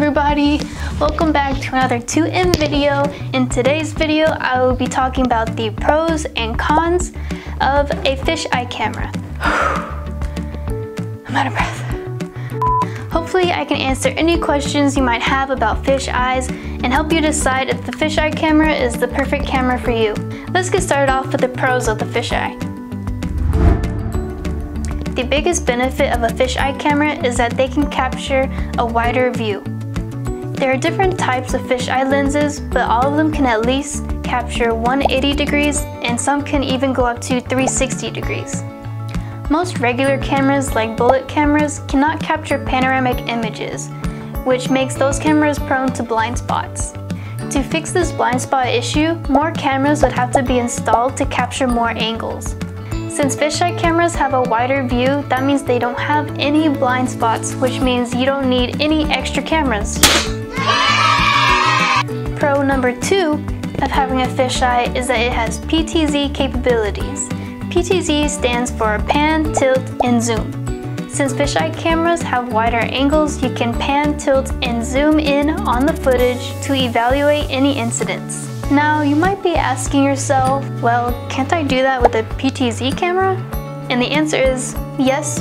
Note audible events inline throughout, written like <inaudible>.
everybody, welcome back to another 2M video. In today's video, I will be talking about the pros and cons of a fisheye camera. <sighs> I'm out of breath. Hopefully I can answer any questions you might have about fish eyes and help you decide if the fisheye camera is the perfect camera for you. Let's get started off with the pros of the fisheye. The biggest benefit of a fisheye camera is that they can capture a wider view. There are different types of fisheye lenses, but all of them can at least capture 180 degrees and some can even go up to 360 degrees. Most regular cameras like bullet cameras cannot capture panoramic images, which makes those cameras prone to blind spots. To fix this blind spot issue, more cameras would have to be installed to capture more angles. Since fisheye cameras have a wider view, that means they don't have any blind spots, which means you don't need any extra cameras. Pro number two of having a fisheye is that it has PTZ capabilities. PTZ stands for pan, tilt, and zoom. Since fisheye cameras have wider angles, you can pan, tilt, and zoom in on the footage to evaluate any incidents. Now, you might be asking yourself, well, can't I do that with a PTZ camera? And the answer is yes.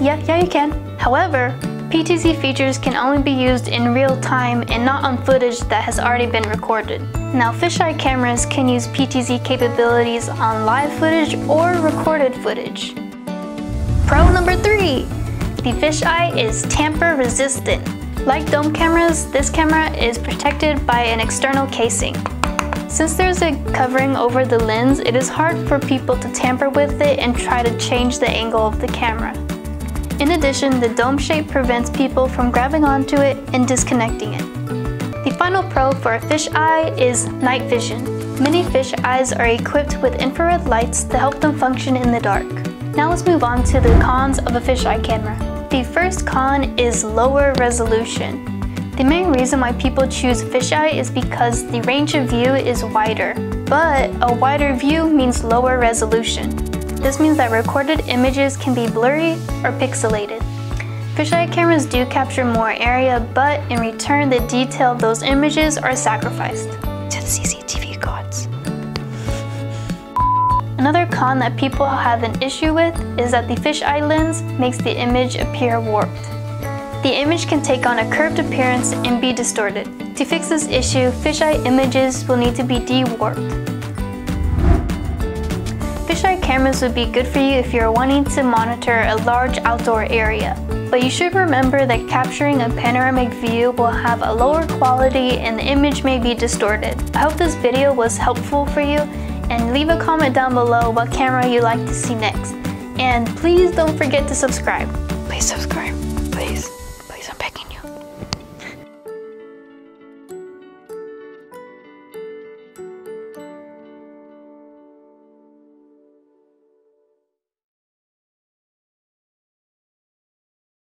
Yeah, yeah, you can. However, PTZ features can only be used in real time and not on footage that has already been recorded. Now, fisheye cameras can use PTZ capabilities on live footage or recorded footage. Pro number three, the fisheye is tamper resistant. Like dome cameras, this camera is protected by an external casing. Since there's a covering over the lens, it is hard for people to tamper with it and try to change the angle of the camera. In addition, the dome shape prevents people from grabbing onto it and disconnecting it. The final pro for a fish eye is night vision. Many fish eyes are equipped with infrared lights to help them function in the dark. Now let's move on to the cons of a fisheye camera. The first con is lower resolution. The main reason why people choose fisheye is because the range of view is wider, but a wider view means lower resolution. This means that recorded images can be blurry or pixelated. Fisheye cameras do capture more area, but in return the detail of those images are sacrificed to the CCTV gods. Another con that people have an issue with is that the fisheye lens makes the image appear warped. The image can take on a curved appearance and be distorted. To fix this issue, fisheye images will need to be de-warped. Fisheye cameras would be good for you if you're wanting to monitor a large outdoor area. But you should remember that capturing a panoramic view will have a lower quality and the image may be distorted. I hope this video was helpful for you and leave a comment down below what camera you'd like to see next. And please don't forget to subscribe. Please subscribe.